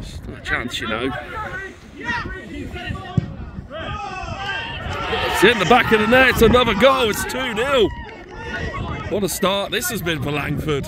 Still a chance, you know. It's in the back of the net. It's another goal. It's 2 0. What a start this has been for Langford.